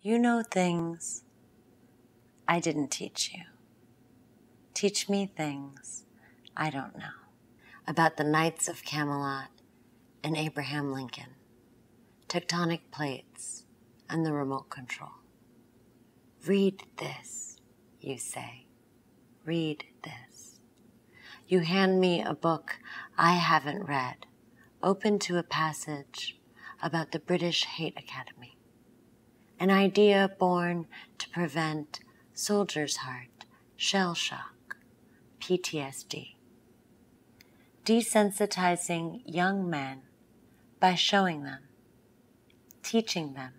You know things I didn't teach you. Teach me things I don't know about the Knights of Camelot and Abraham Lincoln, tectonic plates, and the remote control. Read this, you say. Read this. You hand me a book I haven't read, open to a passage about the British Hate Academy an idea born to prevent soldier's heart, shell shock, PTSD. Desensitizing young men by showing them, teaching them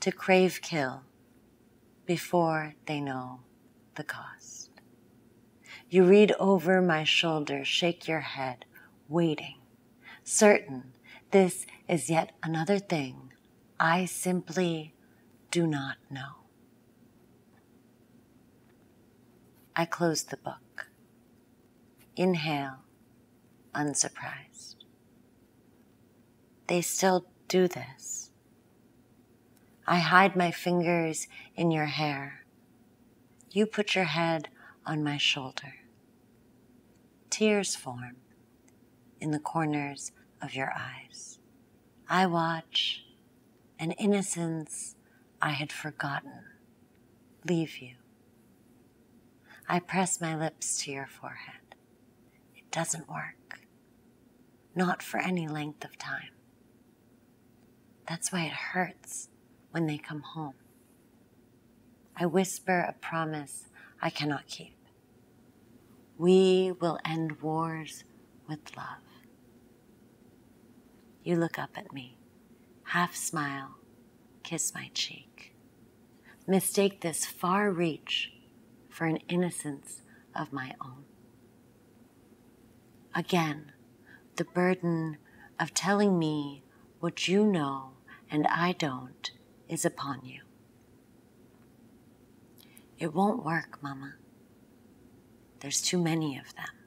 to crave kill before they know the cost. You read over my shoulder, shake your head, waiting, certain this is yet another thing I simply do not know. I close the book. Inhale, unsurprised. They still do this. I hide my fingers in your hair. You put your head on my shoulder. Tears form in the corners of your eyes. I watch, and innocence I had forgotten leave you. I press my lips to your forehead. It doesn't work. Not for any length of time. That's why it hurts when they come home. I whisper a promise I cannot keep. We will end wars with love. You look up at me, half smile, kiss my cheek. Mistake this far reach for an innocence of my own. Again, the burden of telling me what you know and I don't is upon you. It won't work, Mama. There's too many of them.